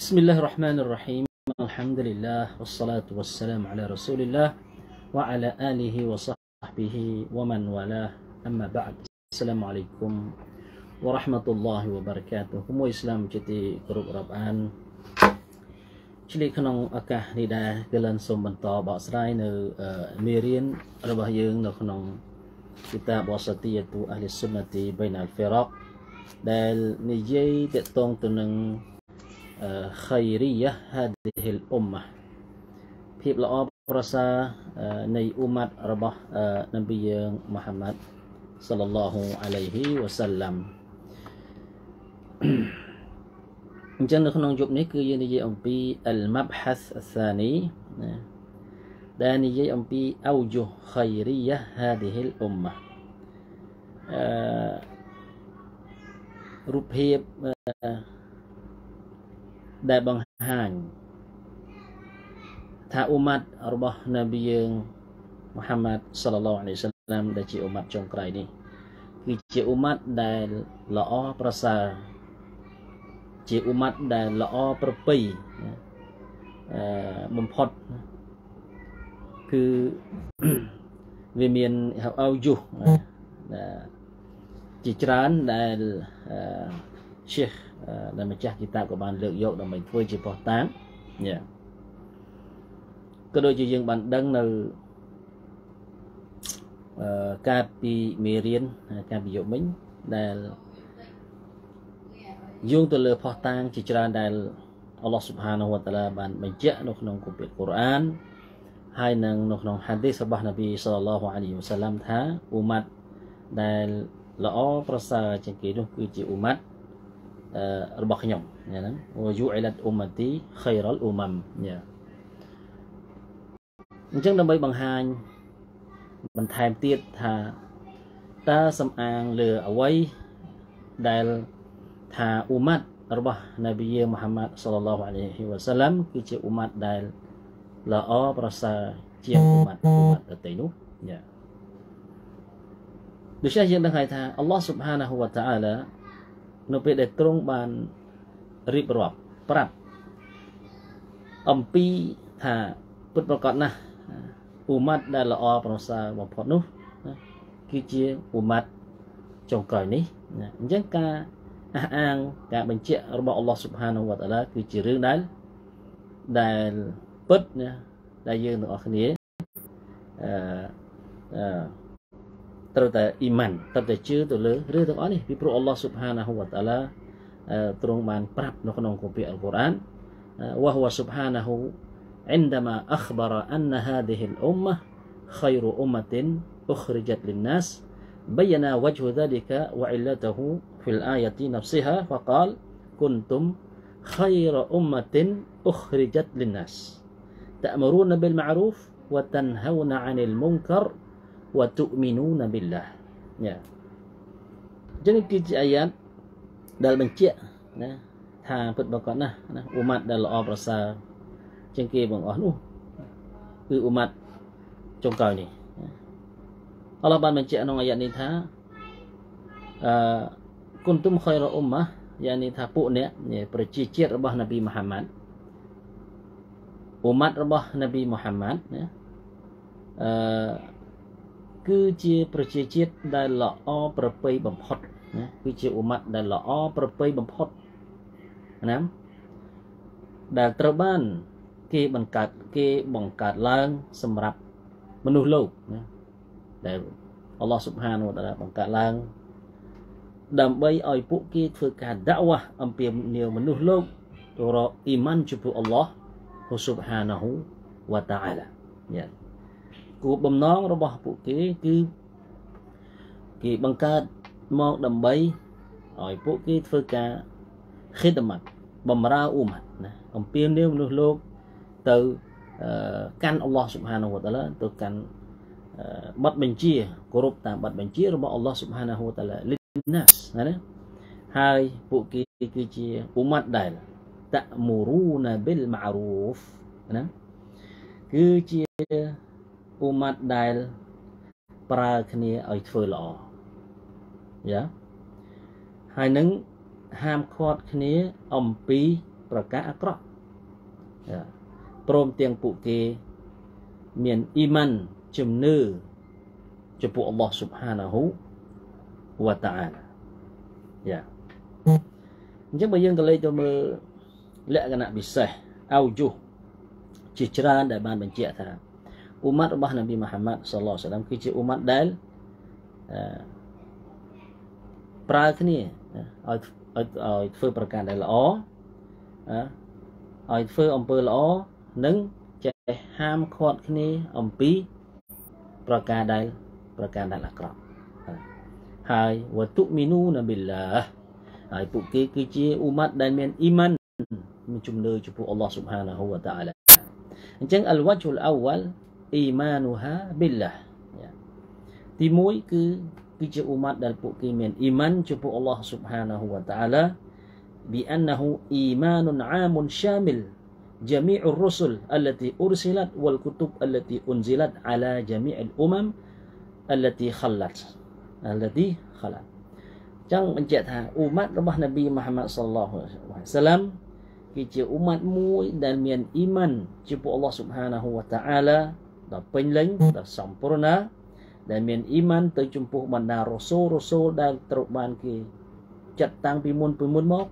بسم الله الرحمن الرحيم الحمد لله والصلاة والسلام على رسول الله وعلى آله وصحبه ومن والاه أما بعد السلام عليكم ورحمة الله وبركاته គមួយឥស្លាមជាទីគោរពរាប់អានឆ្លៀកក្នុងឱកាសនេះដែរគឺលិនសូមបន្តបកស្រាយនៅមេរៀនរបស់យើងនៅក្នុង kitab wasatiyatu ahli sunnati bain al firaq ដែលនិយាយតកតងទៅនឹង khairiyah hadhihi al-ummah ភាពល្អប្រសើរនៃអ៊ុម៉ាត់របស់នប៊ីយើងមូហាម៉ាត់សល្លឡោះអាឡៃហ៊ីវ៉ាសាឡាំអញ្ចឹងនៅក្នុងយប់នេះគឺយើងនិយាយអំពី al-mabhath al-thani ណាដែលនិយាយអំពី awjuh khairiyah hadhihi al-ummah អឺរូបភាព ដែលបង្ហាញថាអ៊ុម៉ាត់របស់នប៊ីយើងមូហាម៉ាត់សល្លឡោះអាឡៃសាឡាមដែលជាអ៊ុម៉ាត់ចុងក្រោយនេះគឺជាអ៊ុម៉ាត់ដែលល្អប្រសើរជាអ៊ុម៉ាត់ដែលល្អប្រពៃអឺបំផុតគឺវាមានហៅអោយុជាច្រើនដែលអឺ Syekh ដែលម្ចាស់គីតាបក៏បានលើកយកដើម្បីធ្វើជាប៉ុស្តាងយ៉ាក៏ដូចជាយើងបានដឹងនៅអឺការពីមេរៀនការពីយកមិញដែលយោងទៅលើផុសតាងជាច្រើនដែលអល់ឡោះស៊ុបហានវតាឡាបានបញ្ជាក់នៅក្នុងគម្ពីរកូរ៉ានហើយនឹងនៅក្នុងហាឌីសរបស់នប៊ីសល្លឡោះអាឡៃហ៊ីវសាឡាំថាអ៊ូម៉ាត់ដែលល្អប្រសើរជាងគេនោះគឺជាអ៊ូម៉ាត់ របស់ខ្ញុំណាហ្នឹងវយូអ៊ីឡាត់អ៊ុមទីខៃរលអ៊ុម៉ាំយ៉ាអញ្ចឹងដើម្បីបង្ហាញបន្ថែមទៀតថាតើសំអាងលើអ្វីដែលថាអ៊ុម៉ាត់របស់នប៊ីយមូហាម៉ាត់សល្លឡោះអាឡៃហ៊ីវ៉ាសាឡាំគឺជាអ៊ុម៉ាត់ដែលល្អប្រសើរជាងអ៊ុម៉ាត់អ៊ុម៉ាត់ដទៃនោះយ៉ាដូច្នេះយើងដឹងហើយថាអល់ឡោះស៊ុបហានាហ៊ូវតាអាឡា នៅពេលដែលទ្រង់បានរៀបរាប់ប្រាប់អំពីថាពិតប្រកបណាស់អ៊ូម៉ាត់ដែលល្អប្រសើរបំផុតនោះគឺជាអ៊ូម៉ាត់ចុងក្រោយនេះណាអញ្ចឹងការអះអាងការបញ្ជាក់របស់អល់ឡោះស៊ុបហានូវតាឡាគឺជារឿងដែលដែលពិតណាដែលយើងទាំងអស់គ្នាអឺអឺ ត្រូវតែអ៊ីម៉ានត្រូវតែជឿទៅលើរឿងទាំងអស់នេះពីព្រោះអល់ឡោះស៊ុបហានាហ៊ូវតាឡាទ្រង់បានប្រាប់នៅក្នុងគម្ពីរអល់កុរអាន وهو سبحانه عندما أخبر أن هذه الأمة خير أمة أخرجت للناس بين وجه ذلك وعلته في الآية نفسها فقال كنتم خير أمة أخرجت للناس تأمرون بالمعروف وتنهون عن المنكر wa tu'minuna billah យ៉ាអញ្ចឹងគឺជាអាយ៉ាតដែលបញ្ជាក់ណាថាពិតប្រកបណាស់ណាអ៊ុម៉ាត់ដែលល្អប្រសើរជាងគេបងអស់នោះគឺអ៊ុម៉ាត់ចុងក្រោយនេះអល់ឡោះបានបញ្ជាក់ក្នុងអាយ៉ាតនេះថាអឺគុនទុំខៃរអ៊ុម៉ាយ៉ាងនេះថាពួកអ្នកប្រជាជាតិរបស់នប៊ីមូហាម៉ាត់អ៊ុម៉ាត់របស់នប៊ីមូហាម៉ាត់ណាអឺ គឺជាប្រជាជាតិដែលល្អប្រពៃបំផុតណាគឺជាអ៊ុម៉ាត់ដែលល្អប្រពៃបំផុតណាដែលត្រូវបាន គេបង្កើតគេបង្កើតឡើងសម្រាប់មនុស្សលោកណាដែលអល់ឡោះស៊ុបហានវតាឡាបង្កើតឡើង ដើម្បីឲ្យពួកគេធ្វើការដាក់វ៉ាអំពីនាវមនុស្សលោកទៅរកអ៊ីម៉ានចំពោះអល់ឡោះស៊ុបហានាហ៊ូវតាអាឡាយ៉ា គោលបំណងរបស់ពួកគេគឺគេបង្កើតមកដើម្បីឲ្យពួកគេធ្វើការ khidmat បំរើអ៊ុម៉ាត់ណាអំពាវនាវមនុស្សលោកទៅកាន់អល់ឡោះស៊ុបហានាហ៊ូតាឡាទៅកាន់បទបញ្ជាគោរពតាមបទបញ្ជារបស់អល់ឡោះស៊ុបហានាហ៊ូតាឡាលីណាសណាហើយពួកគេគឺជាអ៊ុម៉ាត់ដែលតមូរូណាប៊ីលម៉ារូហ្វណាគឺជា អ៊ូម៉ាត់ដែលប្រើគ្នាឲ្យធ្វើល្អយ៉ាហើយនឹងហាមឃាត់គ្នាអំពីប្រការអាក្រក់ព្រមទាំងពួកគេមានអ៊ីម៉ានជំនឿចំពោះអល់ឡោះ Subhanahu wa ta'ala យ៉ាអញ្ចឹងបើយើងក៏លេចទៅមើលលក្ខណៈពិសេសអោយុជាច្រើនដែលបានបញ្ជាក់ថា អ៊ុម៉ាត់របស់នប៊ីមហាម៉ាត់សល្លោះសាឡាមគឺជាអ៊ុម៉ាត់ដែលប្រើគ្នាឲ្យឲ្យឲ្យធ្វើប្រការដែលល្អឲ្យធ្វើអំពើល្អនិងចេះហាមឃាត់គ្នាអំពីប្រការដែលប្រការដែលអាក្រក់ហើយវតុមីនូណាប៊ីឡាហើយពួកគេគឺជាអ៊ុម៉ាត់ដែលមានអ៊ីម៉ានមានជំនឿចំពោះអល់ឡោះ Subhanahu wa ta'ala អញ្ចឹងអលវ៉ាជុលអវ៉ាល់ imanuha billah. Ya. Timui ke kerja umat dan puk kimen iman cupu Allah Subhanahu wa taala. Bi annahu imanun amun syamil. Jami'ur rusul allati ursilat wal kutub allati unzilat ala jami'il umam allati khallat. Allati khallat. Jang mencet ha umat rumah nabi Muhammad sallallahu alaihi wasallam kerja umat mu dan mian iman cipu Allah Subhanahu wa taala. ដ៏ពេញលេញដ៏សម្ពូរណាដែលមានអ៊ីម៉ានទៅចំពោះបណ្ដារ៉ូសូលរ៉ូសូលដែលត្រូវបានគេចាត់តាំងពីមុនពីមុនមក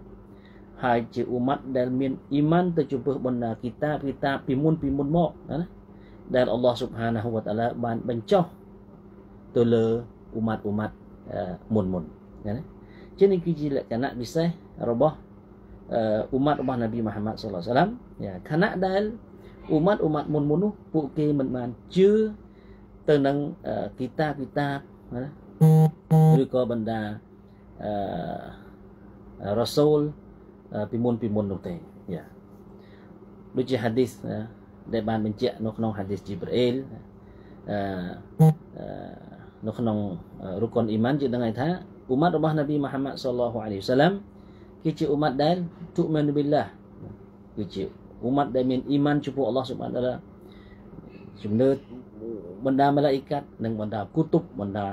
ហើយជាអ៊ូម៉ាត់ដែលមានអ៊ីម៉ានទៅចំពោះបណ្ដាគីតាបគីតាបពីមុនពីមុនមកណាដែលអល់ឡោះស៊ុបហានាហ៊ូវតាអាឡាបានបញ្ចុះទៅលើអ៊ូម៉ាត់អ៊ូម៉ាត់មុនមុនណាជានេះគឺជាលក្ខណៈពិសេសរបស់អ៊ុម៉ាត់របស់នប៊ីមហាម៉ាត់សុលឡាសាឡាំយ៉ាខណៈដែល អ៊ុម៉ាត់អ៊ុម៉ាត់មុនមុននោះពួកគេមិនបានជឿទៅនឹងគីតាបគីតាបណាឬក៏បណ្ដាអឺរ៉ាសូលពីមុនពីមុននោះទេយ៉ាដូចជាហាឌីសដែលបានបញ្ជាក់នៅក្នុងហាឌីសជីប្រអ៊ីលអឺនៅក្នុងរុកុនអ៊ីម៉ានយើងដឹងថាអ៊ុម៉ាត់របស់នប៊ីមហាម៉ាត់សល្លោះអាឡៃហ៊ីវសាឡាំគឺជាអ៊ុម៉ាត់ដែលទុមានប៊ីឡាគឺជា អ៊ុម៉ាត់ដែលមានអ៊ីម៉ានចំពោះអល់ឡោះស៊ុបហានតាឡាជំនឿបណ្ដាម៉ាឡាអ៊ីកាត់និងបណ្ដាគូតុបបណ្ដា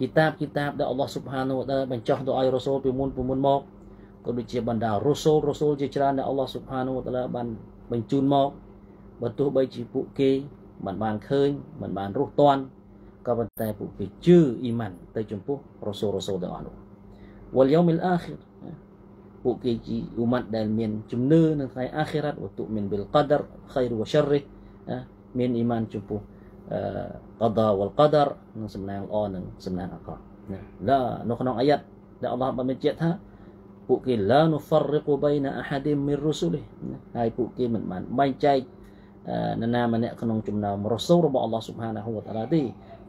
គីតាបគីតាបដែលអល់ឡោះស៊ុបហានូតាឡាបញ្ចុះទៅឲ្យរ៉ូសូលពីមុនពីមុនមកក៏ដូចជាបណ្ដារ៉ូសូលរ៉ូសូលជាច្រើនដែលអល់ឡោះស៊ុបហានូតាឡាបានបញ្ជូនមកបើទោះបីជាពួកគេមិនបានឃើញមិនបានរស់តាន់ក៏ប៉ុន្តែពួកគេជឿអ៊ីម៉ានទៅចំពោះរ៉ូសូលរ៉ូសូលទាំងអស់នោះវលយោមីលអាខិរ ពួកគេជាឧម័តដែលមានជំនឿនៅថ្ងៃអាខិរ៉ាត់វតុមានបិលកដរខៃរវឆរិមានអ៊ីម៉ានចំពោះកដាវលកដរនឹងសំណាងល្អនិងសំណាងអាក្រក់ណាឡានៅក្នុងអាយ៉ាត់ដែលអល់ឡោះបានបញ្ជាក់ថាពួកគេឡានុហ្វរិកបៃណាអហាឌីមីរុស៊ូលហើយពួកគេមិនបានបែងចែកនរណាម្នាក់ក្នុងចំណោមរ៉ូស៊ូលរបស់អល់ឡោះស៊ុបហានាហ៊ូវតាឡាទេ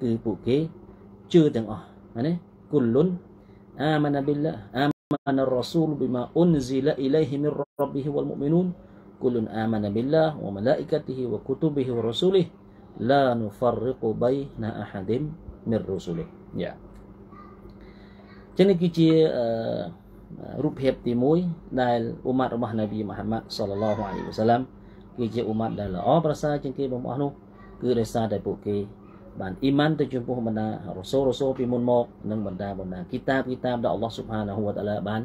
គឺពួកគេជឿទាំងអស់ណាគុលលុនអាម៉ាណាប៊ីឡាអាម៉ាណារ៉ាស៊ូលប៊ីម៉ាអ៊ុនស៊ីឡាអ៊ីឡៃហ៊ីមីនរ៉ប៊ីហ៊ីវលមុមីនូនគុលលុនអាម៉ាណាប៊ីឡាវម៉ាឡាអ៊ី កាទីហ៊ីវគុតុប៊ីហ៊ីវរ៉ាស៊ូលីឡានុហ្វរិកបៃណាអហាឌីមមីនរ៉ូស៊ូលីយ៉ាចឹងនេះគឺជារូបភាពទី1ដែលអ៊ុម៉ាត់របស់នប៊ីមហាម៉ាត់សល្លឡោះអាឡៃហ៊ីវសាឡាំគឺជាអ៊ុម៉ាត់ដែលល្អប្រសើរជាងគេបំអស់នោះគឺដោយសារតែពួកគេ បានអ៊ីម៉ានទៅចំពោះបណ្ដារ៉ូសូលរ៉ូសូលពីមុនមកនិងបណ្ដាបណ្ដាគីតាបគីតាបដែលអល់ឡោះស៊ុបហានាហ៊ូវតាឡាបាន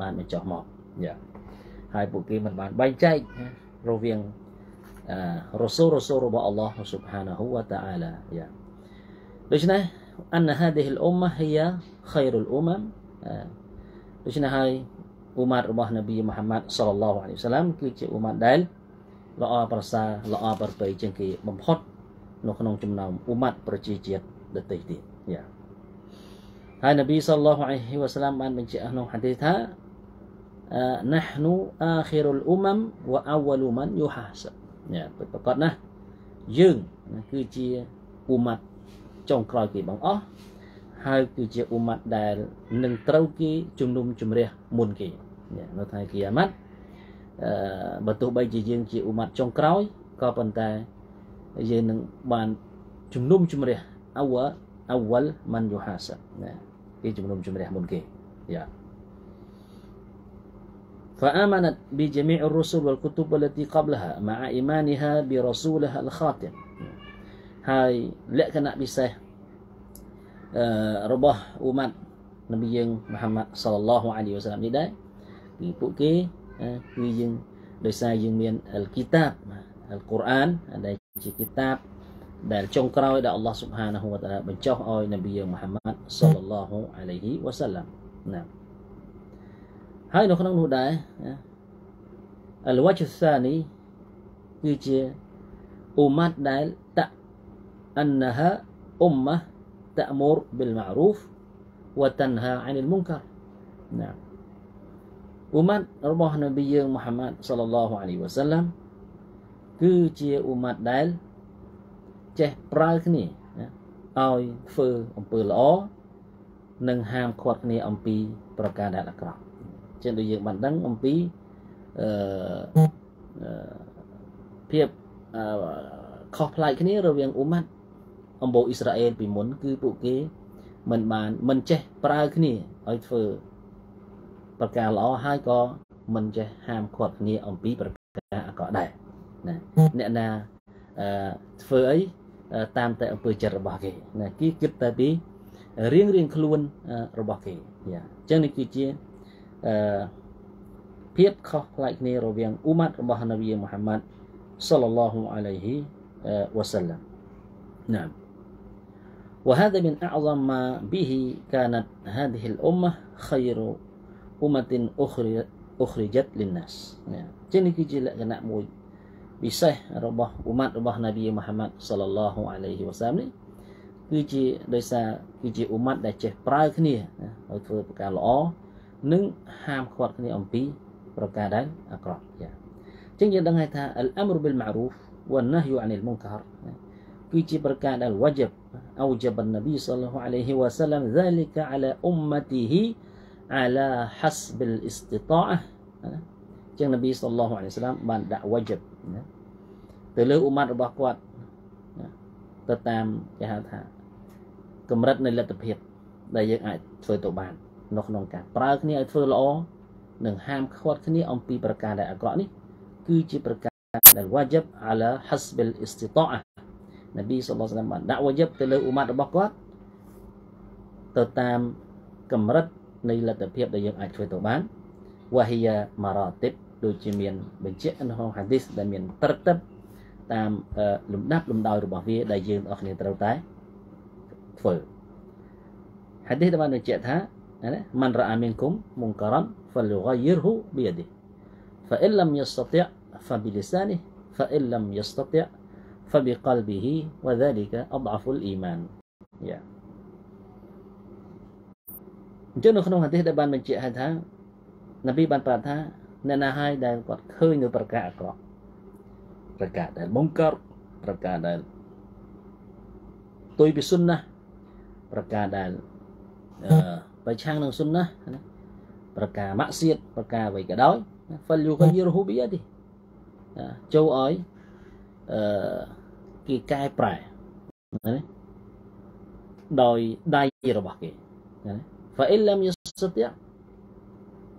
បានបញ្ចុះមកយ៉ាហើយពួកគេមិនបានបែងចែករវាងអឺរ៉ូសូលរ៉ូសូលរបស់អល់ឡោះស៊ុបហានាហ៊ូវតាអាឡាយ៉ាដូច្នេះ أن هذه الأمة هي خير الأمم ដូច្នេះហើយអ៊ូម៉ាត់របស់នប៊ីមូហាម៉ាត់សល្លឡោះអាឡៃហ៊ីវសាឡាមគឺជាអ៊ូម៉ាត់ដែលល្អប្រសើរល្អប្រពៃជាងគេបំផុត នៅក្នុងចំណោមអ៊ុម៉ាត់ប្រជាជាតិដទៃទៀតយ៉ាហើយនប៊ីសល្លោះអាឡៃហ៊ីវ៉ាសាឡាមបានបញ្ជាក់ក្នុងហាឌីសថា نحن آخر الأمم وأول من يحاسب ញ៉ាប្រកបណាស់យើងគឺជាអ៊ុម៉ាត់ចុងក្រោយគេបងអស់ហើយគឺជាអ៊ុម៉ាត់ដែលនឹងត្រូវគេជំនុំជម្រះមុនគេនៅថ្ងៃគីយ៉ាម៉ាត់អឺបើទោះបីជាយើងជាអ៊ុម៉ាត់ចុងក្រោយក៏ប៉ុន្តែ យើងនឹងបានជំនុំជម្រះអវអវលមិនយូហាសាណាគេជំនុំជម្រះមុនគេយ៉ា فآمنت بجميع الرسل والكتب التي قبلها مع إيمانها برسولها الخاتم هاي لكن بسه របស់អ៊ូម៉ាត់នប៊ីយើងមហាម៉ាត់សល្លឡោះអាឡៃវ៉ាសាឡាមនេះដែរពីពួកគេ គឺយើងដោយសារយើងមានអលគីតាបអលកុរអានដែល ជាគីតាបដែលចុងក្រោយដែលអល់ឡោះស៊ុបហានាហ៊ូវតាឡាបញ្ចុះឲ្យនប៊ីមូហាម៉ាត់សល្លឡោះអាឡៃហ៊ីវ៉ាសាឡាំណាហើយនៅក្នុងនោះដែរអលវ៉ាជសានីគឺជាអ៊ូម៉ាត់ដែលតអនហាអ៊ុម៉ា تأمر بالمعروف وتنهى عن المنكر نعم អ៊ូម៉ាត់របស់នប៊ីយើងមូហាម៉ាត់សល្លឡោះអាឡៃវ៉ាសាឡាំ គឺជាអ៊ូម៉ាត់ដែលចេះប្រើគ្នាឲ្យធ្វើអំពើល្អនិងហាមឃាត់គ្នាអំពីប្រការដែលអាក្រក់ចឹងដូចយើងបានដឹងអំពីអឺភាពខុសប្លែកគ្នារវាងអ៊ូម៉ាត់អំបូរអ៊ីស្រាអែលពីមុន គឺពួកគេមិនបានមិនចេះប្រើគ្នាឲ្យធ្វើប្រការល្អហើយក៏មិនចេះហាមឃាត់គ្នាអំពីប្រការអាក្រក់ដែរ ណាអ្នកណាអឺធ្វើអីតាមតែអំពើចិត្តរបស់គេណាគេគិតតែពីរៀងរៀងខ្លួនរបស់គេយ៉ាអញ្ចឹងនេះគឺជាអឺភាពខុសប្លែកគ្នារវាងអ៊ូម៉ាត់របស់នប៊ីមូហាម៉ាត់សល្លឡោះអាឡៃហ៊ីវ៉ាសាឡាំណាម وهذا من أعظم ما به كانت هذه الأمة خير أمة أخرجت للناس ចឹងនេះគឺជាលក្ខណៈមួយ ពិសេសរបស់អ៊ុម៉ាត់របស់នប៊ីមូហាម៉ាត់សល្លឡោះអាឡៃហ៊ីវ៉ាសាមនេះគឺជាដោយសារគឺជាអ៊ុម៉ាត់ដែលចេះប្រើគ្នាឲ្យធ្វើប្រការល្អនិងហាមឃាត់គ្នាអំពីប្រការដែលអាក្រក់ចាអញ្ចឹងយើងដឹងហើយថាអលអាមរុប៊ីលម៉ារូហ្វវ៉ានណាហ៊យអានីលមុនការគឺជាប្រការដែលវ៉ាជីប أوجب النبي صلى الله عليه وسلم ذلك على أمته على حسب الاستطاعة ចឹងនប៊ីសល្លោះអាឡៃសាឡាមបានដាក់វ៉ាជីប ណាទៅលើអ៊ុម៉ាត់របស់គាត់ទៅតាមគេហៅថាកម្រិតនៃលទ្ធភាពដែលយើងអាចធ្វើទៅបាននៅក្នុងការប្រើគ្នាឲ្យធ្វើល្អនិងហាមឃាត់គ្នាអំពីប្រការដែលអាក្រក់នេះគឺជាប្រការដែលវ៉ាជីបអាឡាហស្បិលអ៊ីស្ទីតានប៊ីសល្លោះអាឡៃសាឡាមបានដាក់វ៉ាជីបទៅលើអ៊ុម៉ាត់របស់គាត់ទៅតាមកម្រិតនៃលទ្ធភាពដែលយើងអាចធ្វើទៅបានវ៉ាហ៊ីយ៉ាម៉ារ៉ាទីប ដូចជាមានបញ្ជាក់នៅក្នុងហាឌីសដែលមានត្រឹមតាមលំដាប់លំដោយរបស់វាដែលយើងទាំងអស់គ្នាត្រូវតែធ្វើហាឌីសដែលបានបញ្ជាក់ថាណាមិនរ៉ាមីនគុំមុនការ៉ាន់ فليغيره بيده فإن لم يستطع فبلسانه فإن لم يستطع فبقلبه وذلك أضعف الإيمان យ៉ាអញ្ចឹងនៅក្នុងហាឌីសដែលបានបញ្ជាក់ថានប៊ីបានប្រាប់ថា អ្នកណាហើយដែលគាត់ឃើញនៅប្រការអាក្រក់ប្រការដែលបង្កើតប្រការដែលទុយពីសុនណាប្រការដែលអឺប្រឆាំងនឹងសុនណាណាប្រការម៉ាក់សៀតប្រការអ្វីក៏ដោយហ្វិលយូកយរហ៊ូប៊ីទេចូលឲ្យអឺគេកែប្រែណាដោយដៃរបស់គេណា فإن لم يستطع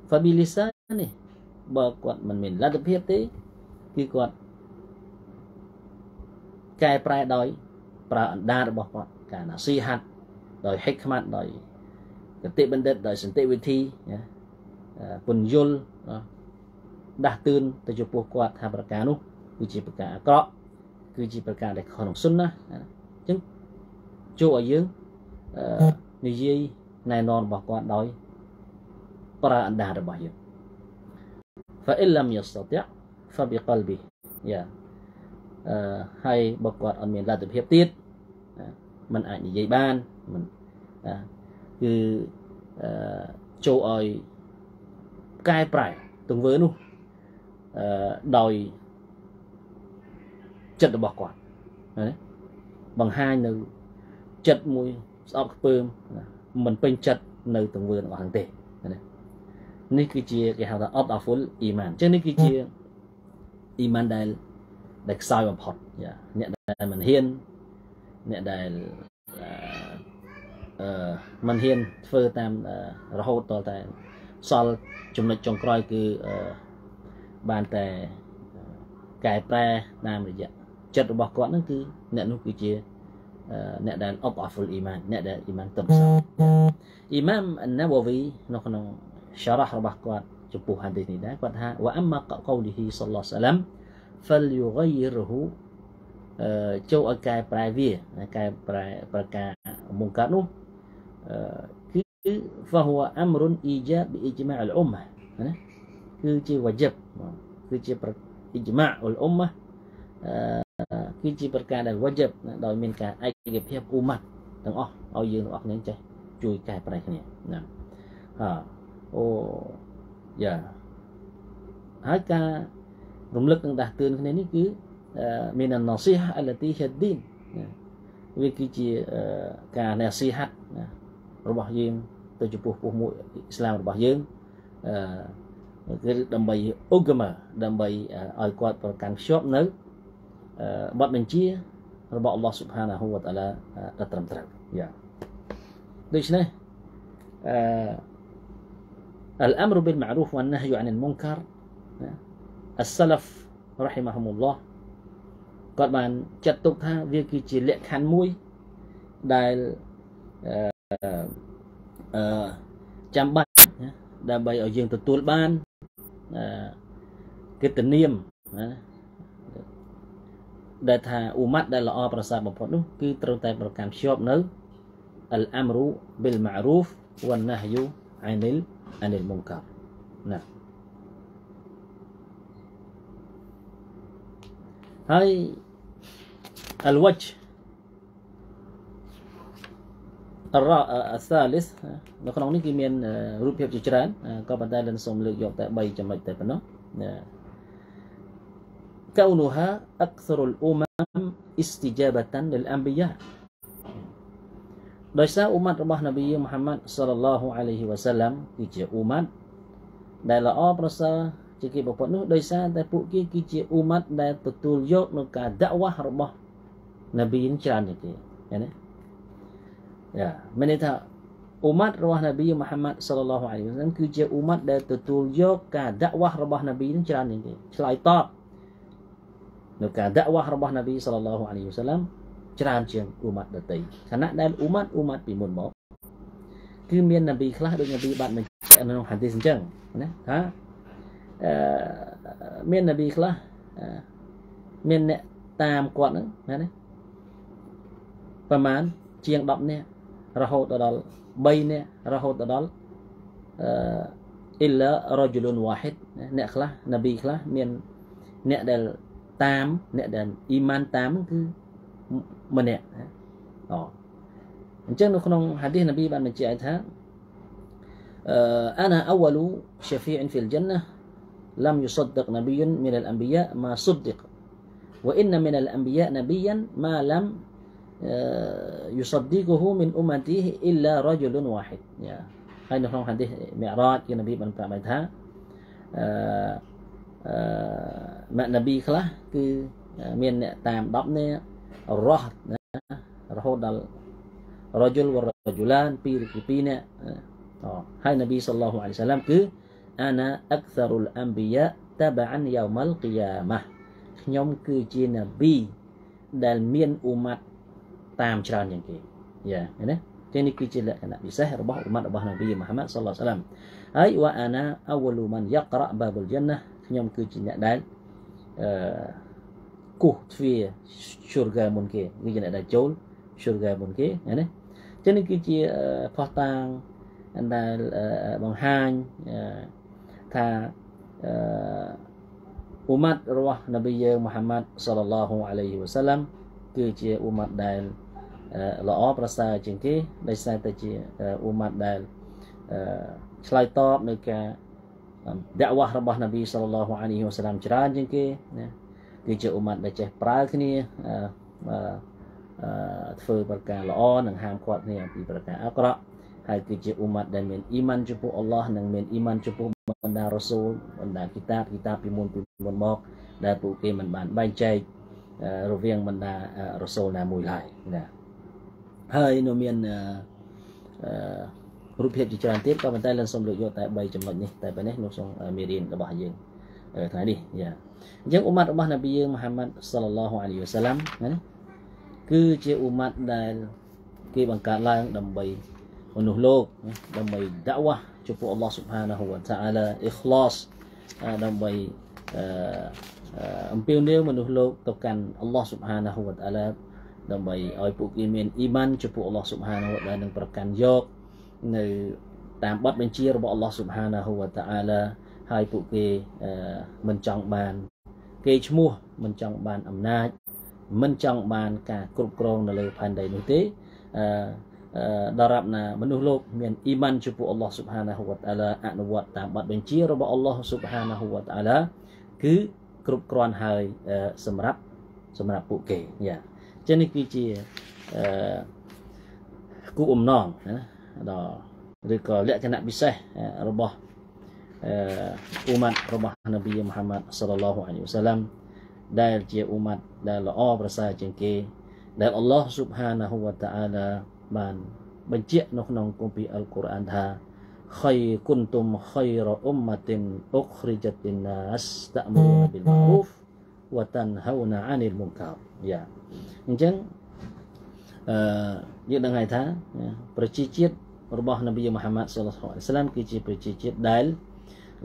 فبلسانه បើគាត់មិនមានលទ្ធភាពទេគឺគាត់កែប្រែដោយប្រើអណ្ដាតរបស់គាត់ការណាស៊ីហាត់ដោយហិកខ្មាត់ដោយគតិបណ្ឌិតដោយសន្តិវិធីណាពន្យល់ដាស់តឿនទៅចំពោះគាត់ថាប្រការនោះគឺជាប្រការអាក្រក់គឺជាប្រការដែលខុសក្នុងសុនណាអញ្ចឹងចូលឲ្យយើងនិយាយណែនាំរបស់គាត់ដោយប្រើអណ្ដាតរបស់យើង fa illam yastati' fa bi qalbi យ៉ាអឺហើយបើគាត់អត់មានលទ្ធភាពទៀតมันអាចនិយាយបានมันគឺអឺចូលឲ្យកែប្រែទង្វើនោះអឺដោយចិត្តរបស់គាត់ណាបង្ហាញនៅចិត្តមួយស្អប់ខ្ពើមមិនពេញចិត្តនៅទង្វើរបស់ហ្នឹងទេណា នេះគឺជាគេហៅថាអត់អាហ្វុលអ៊ីម៉ានអញ្ចឹងនេះគឺជាអ៊ីម៉ានដែលដែលខ្សោយបំផុតយ៉ាអ្នកដែលមិនហ៊ានអ្នកដែលអឺមិនហ៊ានធ្វើតាមរហូតតតែសល់ចំណុចចុងក្រោយគឺបានតែកែប្រែតាមរយៈចិត្តរបស់គាត់ហ្នឹងគឺអ្នកនោះគឺជាអ្នកដែលអបអាហ្វុលអ៊ីម៉ានអ្នកដែលអ៊ីម៉ានទំសោអ៊ីម៉ាមអាណាវ៉ាវីនៅក្នុង syarah របស់គាត់ ចំពោះហាឌីសនេះដែរគាត់ថាវ៉ាអមម៉ាកកូលីហ៊ីសល្លឡោះសាឡាំ فليغيره អឺចូលឲ្យកែប្រែវាកែប្រែប្រការមុនកើតនោះអឺគឺ فهو امر ايجاب باجماع الامه ណាគឺជាវ៉ាជីបគឺជាអ៊ីជ្មាអ៊ុលអ៊ុមម៉ាអឺគឺជាប្រការដែលវ៉ាជីបដោយមានការឯកភាពអ៊ុម៉ាទាំងអស់ឲ្យយើងទាំងអស់គ្នាចេះជួយកែប្រែគ្នាណាហា អូយ៉ាហើយការរំលឹកនិងដាស់តឿនគ្នានេះគឺមានអនស៊ីហអលទីហឌីនវាគឺជាការណែស៊ីហាត់របស់យើងទៅចំពោះពុះមួយអ៊ីស្លាមរបស់យើងអឺគឺដើម្បីអ៊ុកម៉ាដើម្បីឲ្យគាត់ប្រកាន់ខ្ជាប់នៅបទបញ្ជារបស់អល់ឡោះស៊ុបហានាហ៊ូវតាឡាដ៏ត្រឹមត្រូវយ៉ាដូច្នេះអឺ الأمر بالمعروف والنهي عن المنكر السلف رحمهم الله គាត់បានចាត់ទុកថាវាគឺជាលក្ខខណ្ឌមួយដែលអឺចាំបាច់ដើម្បីឲ្យយើងទទួលបានកិត្តិនាមណាដែលថាអ៊ូម៉ាត់ដែលល្អប្រសើរបំផុតនោះគឺត្រូវតែប្រកាន់ខ្ជាប់នៅអលអាំរូប៊ីលម៉ារូហ្វវ៉ានណាហយូអានិល អានិលមុនកាណាហើយ الوجه الثالث នៅក្នុងនេះគឺមានរូបភាពជាច្រើនក៏ប៉ុន្តែលិនសូមលើកយកតែ3ចំណុចតែប៉ុណ្ណោះ كونها أكثر الأمم استجابة للأنبياء ដោយសារអ៊ុម៉ាត់របស់នប៊ីមូហាម៉ាត់សល្លឡោះអាឡៃហ៊ីវ៉ាសាឡាំគឺជាអ៊ុម៉ាត់ដែលល្អប្រសើរជាគេបំផុតនោះដោយសារតែពួកគេគឺជាអ៊ុម៉ាត់ដែលទទួលយកនៅការដាក់វ៉ាស់របស់នប៊ីច្រើនជាងគេឃើញទេយ៉ាមានន័យថាអ៊ុម៉ាត់របស់នប៊ីមូហាម៉ាត់សល្លឡោះអាឡៃហ៊ីវ៉ាសាឡាំគឺជាអ៊ុម៉ាត់ដែលទទួលយកការដាក់វ៉ាស់របស់នប៊ីច្រើនជាងគេឆ្លើយតបនៅការដាក់វ៉ាស់របស់នប៊ីសល្លឡោះអាឡៃហ៊ីវ៉ាសាឡាំ ច្រើនជាងអ៊ុម៉ាត់ដទៃខណៈដែលអ៊ុម៉ាត់អ៊ុម៉ាត់ពីមុនមកគឺមាននប៊ីខ្លះដូចនប៊ីបានបញ្ជាក់ក្នុងហាឌីសអញ្ចឹងណាថាអឺមាននប៊ីខ្លះមានអ្នកតាមគាត់ហ្នឹងណាណាប្រហែលជាង10នាក់រហូតដល់3នាក់រហូតដល់អឺអ៊ីឡារ៉ូជូលុនវ៉ាហ៊ីតអ្នកខ្លះនប៊ីខ្លះមានអ្នកដែលតាមអ្នកដែលអ៊ីម៉ានតាមគឺ ម្នាក់អូអញ្ចឹងនៅក្នុងហាឌីសនប៊ីបានបញ្ជាក់ថាអឺ أنا أول شفيع في الجنة لم يصدق نبي من الأنبياء ما صدق وإن من الأنبياء نبيا ما لم يصدقه من أمته إلا رجل واحد ហើយនៅក្នុងហាឌីសមិរ៉ាជគឺនប៊ីបានប្រាប់ឲ្យថាអឺអឺនប៊ីខ្លះគឺមានអ្នកតាម10នាក់ រស់ណារហូតដល់រជុលវរជុលានពីរពីពីនាក់អូហើយនប៊ីសល្លោះអាឡៃសាឡាំគឺអាណាអកសារុលអัมប៊ីយ៉ាតាបអានយ៉ាម៉ាល់គីយ៉ាម៉ាខ្ញុំគឺជានប៊ីដែលមានអ៊ុម៉ាត់តាមច្រើនជាងគេយ៉ាឃើញទេចឹងនេះគឺជាលក្ខណៈពិសេសរបស់អ៊ុម៉ាត់របស់នប៊ីមូហាម៉ាត់សល្លោះសាឡាំហើយវ៉ាអាណាអវលូម៉ាន់យ៉ាក្រ៉ាបាបុលជណាខ្ញុំគឺជាអ្នកដែលអឺ គោះទ្វារ syurga មុនគេវាជាអ្នកដែលចូល syurga មុនគេណាណាចឹងនេះគឺជាផុសតាងដែលបង្ហាញថាអឺអ៊ុម៉ាត់របស់នប៊ីយើងមូហាម៉ាត់សល្លឡោះអាឡៃហ៊ីវ៉ាសាឡាំគឺជាអ៊ុម៉ាត់ដែលល្អប្រសើរជាងគេដោយសារតែជាអ៊ុម៉ាត់ដែលឆ្លើយតបនៅការដាក់វ៉ាស់របស់នប៊ីសល្លឡោះអាឡៃហ៊ីវ៉ាសាឡាំច្រើនជាងគេណា គឺជាអ៊ុម៉ាត់ដែលចេះប្រើគ្នាអឺធ្វើប្រការល្អនិងហាមឃាត់គ្នាអំពីប្រការអាក្រក់ហើយគឺជាអ៊ុម៉ាត់ដែលមានអ៊ីម៉ានចំពោះអល់ឡោះនិងមានអ៊ីម៉ានចំពោះបណ្ដារ៉ូស៊ូលបណ្ដាគីតាបគីតាបពីមុនពីមុនមកដែលពួកគេមិនបានបែងចែករវាងបណ្ដារ៉ូស៊ូលណាមួយឡើយណាហើយនៅមានអឺរូបភាពជាច្រើនទៀតក៏ប៉ុន្តែលិនសូមលើកយកតែ3ចំណុចនេះតែប៉ុណ្ណេះនៅក្នុងមេរៀនរបស់យើង ថ្ងៃនេះយ៉ាអញ្ចឹងអ៊ុម៉ាត់របស់នប៊ីយើងមូហាម៉ាត់សល្លឡោះអាឡៃហ៊ីវ៉ាសាឡាំណាគឺជាអ៊ុម៉ាត់ដែលគេបង្កើតឡើងដើម្បីមនុស្សលោកដើម្បីដាក់វ៉ាជចំពោះ Allah Subhanahu wa Ta'ala ikhlas ដើម្បីអំពាវនាវមនុស្សលោកទៅកាន់ Allah Subhanahu wa Ta'ala ដើម្បីឲ្យពួកគេមានអ៊ីម៉ានចំពោះ Allah Subhanahu wa Ta'ala នឹងប្រកាន់យកនៅតាមបទបញ្ជារបស់ Allah Subhanahu wa Ta'ala ហើ យពួកគេមិនចង់បាន គេឈ្មោះមិនចង់បានអំណាចមិនចង់បានការគ្រប់គ្រងនៅលើផែនដីនោះទេអឺដរាបណាមនុស្សលោកមានអ៊ីម៉ានចំពោះអល់ឡោះស៊ុបហានាហ៊ូវតាឡាអនុវត្តតាមបទបញ្ជារបស់អល់ឡោះស៊ុបហានាហ៊ូវតាឡាគឺគ្រប់គ្រាន់ហើយសម្រាប់សម្រាប់ពួកគេយ៉ាចឹងនេះគឺជាអឺគូអំណងណាដល់ឬក៏លក្ខណៈពិសេសរបស់ អឺអ៊ូម៉ាត់របស់នប៊ីមូហាម៉ាត់សល្លឡោះអាឡៃហ៊ីវ៉ាសាឡាំដែលជាអ៊ូម៉ាត់ដែលល្អប្រសើរជាងគេដែលអល់ឡោះស៊ុបហានាហ៊ូវតាអាឡាបានបញ្ជាក់នៅក្នុងគម្ពីរអល់កុរអានថា خير كنتم خير أمة أخرجت للناس تأمرون بالمعروف وتنهون عن المنكر យ៉ាអញ្ចឹងអឺយើងដឹងហើយថាប្រជាជាតិរបស់នប៊ីមូហាម៉ាត់សល្លឡោះអាឡៃសាឡាមគឺជាប្រជាជាតិដែល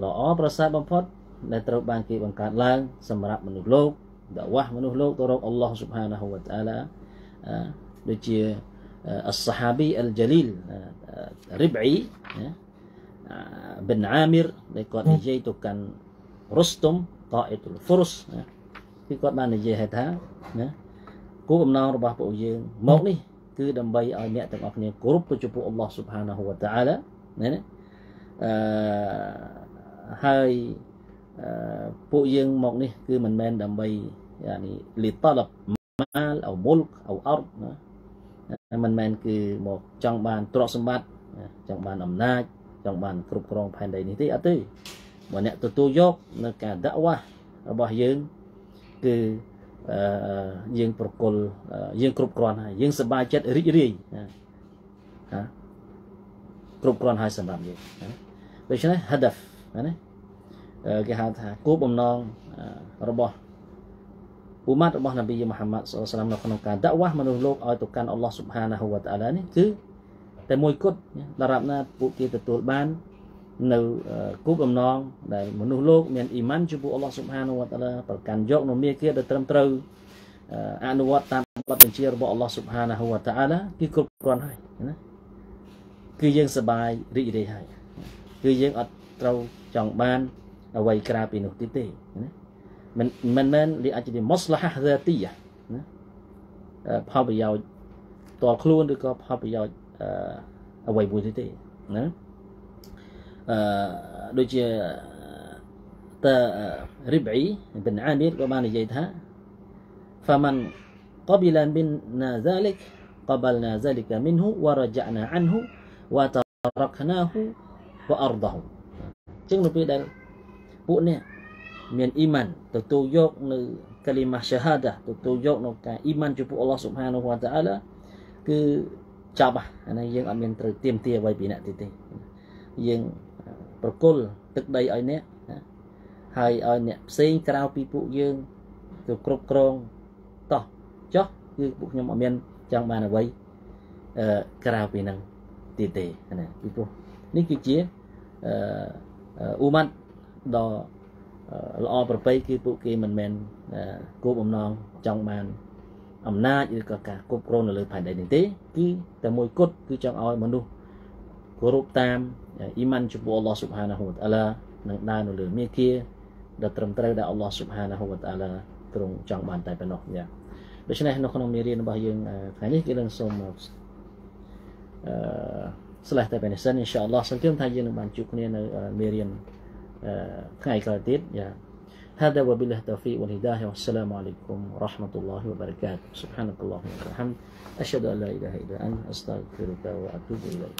ល្អប្រសើរបំផុតដែលត្រូវបានគេបង្កើតឡើងសម្រាប់មនុស្សលោកដាវ៉ាស់មនុស្សលោកទៅរកអល់ឡោះស៊ុបហានាហ៊ូវតាឡាដូចជាអស្សាហាប៊ីអលជលីលរីបអ៊ីបិនអាមីរដែលគាត់និយាយទៅកាន់រុស្តុមតអ៊ីតុលហ្វុរសគឺគាត់បាននិយាយថាណាគោលបំណងរបស់ពួកយើងមកនេះគឺដើម្បីឲ្យអ្នកទាំងអស់គ្នាគោរពទៅចំពោះអល់ឡោះស៊ុបហានាហ៊ូវតាអាឡាណាអឺ ហើយពួកយើងមកនេះគឺមិនមែនដើម្បីយ៉ានីលីតលបម៉ាលអោមុលអោអរណាមិនមែនគឺមកចង់បានទ្រព្យសម្បត្តិចង់បានអំណាចចង់បានគ្រប់គ្រងផែនដីនេះទេអត់ទេបើអ្នកទទួលយកនៅការដាក់វ៉ារបស់យើងគឺអឺយើងប្រគល់យើងគ្រប់គ្រាន់ហើយយើងសប្បាយចិត្តរីករាយណាគ្រប់គ្រាន់ហើយសម្រាប់យើងដូច្នេះ hadaf ណាគេហៅថាគោលបំណងរបស់អ៊ូម៉ាត់របស់នប៊ីមូហាម៉ាត់សុលឡាមនៅក្នុងការដាក់វ៉ាស់មនុស្សលោកឲ្យទៅកាន់អល់ឡោះស៊ុបហានាហ៊ូវតាអាឡានេះគឺតែមួយគត់ដរាបណាពួកគេទទួលបាននៅគោលបំណងដែលមនុស្សលោកមានអ៊ីម៉ានចំពោះអល់ឡោះស៊ុបហានាហ៊ូវតាអាឡាប្រកាន់យកនៅមាគ៌ាដែលត្រឹមត្រូវអនុវត្តតាមបទបញ្ជារបស់អល់ឡោះស៊ុបហានាហ៊ូវតាអាឡាគឺគ្រប់គ្រាន់ហើយណាគឺយើងសប្បាយរីករាយហើយគឺយើងអត់ត្រូវ ចង់បានអ្វីក្រៅពីនោះទៀតទេណាមិនមិនមែនលីអាចជាមស្លាហាហ្សាទីណាផលប្រយោជន៍តលខ្លួនឬក៏ផលប្រយោជន៍អ្វីមួយទៀតទេណាអឺដូចជាតរិបអ៊ីបិនអាមីរក៏បាននិយាយថា فمن قبل منا ذلك قبلنا ذلك منه ورجعنا عنه وتركناه وأرضه ចឹងនៅពេលដែលពួកនេះមានអ៊ីម៉ានទទួលយកនៅកាលីម៉ាសាហាដាទទួលយកនៅការអ៊ីម៉ានចំពោះអល់ឡោះស៊ុបហានវតាអាឡាគឺចាប់អានេះយើងអត់មានត្រូវទៀមទាអ្វីពីអ្នកទៀតទេយើងប្រគល់ទឹកដីឲ្យអ្នកហើយឲ្យអ្នកផ្សេងក្រៅពីពួកយើងទៅគ្រប់គ្រងតោះចុះគឺពួកខ្ញុំអត់មានចង់បានអ្វីអឺក្រៅពីនឹងទៀតទេណាពីព្រោះនេះគឺជាអឺ អ៊ូម៉ាត់ដ៏ល្អប្រពៃគឺពួកគេមិនមែនគោលបំណងចង់បានអំណាចឬក៏ការគ្រប់គ្រងនៅលើផែនដីនេះទេគឺតែមួយគត់គឺចង់ឲ្យមនុស្សគោរពតាមអ៊ីម៉ានចំពោះអល់ឡោះស៊ុបហានាហ៊ូវតាឡានឹងដើរនៅលើមេគាដែលត្រឹមត្រូវដែលអល់ឡោះស៊ុបហានាហ៊ូវតាឡាទ្រង់ចង់បានតែប៉ុណ្ណោះយ៉ាដូច្នេះនៅក្នុងមេរៀនរបស់យើងថ្ងៃនេះគឺនឹងសូមអឺ ស្លេះតែប៉ុណ្ណេះសិនអ៊ីនសាអល់ឡោះសង្ឃឹមថាយើងនឹងបានជួបគ្នានៅមេរៀនថ្ងៃក្រោយទៀតយ៉ា هذا وبالله التوفيق والهداية والسلام عليكم ورحمة الله وبركاته سبحانك اللهم وبحمدك أشهد أن لا إله إلا أنت أستغفرك وأتوب إليك